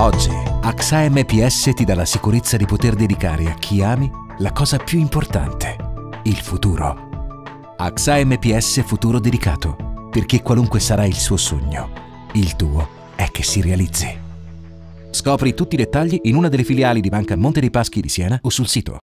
AXA MPS ti dà la sicurezza di poter dedicare a chi ami la cosa più importante, il futuro. AXA MPS Futuro Dedicato, perché qualunque sarà il suo sogno, il tuo è che si realizzi. Scopri tutti i dettagli in una delle filiali di Banca Monte dei Paschi di Siena o sul sito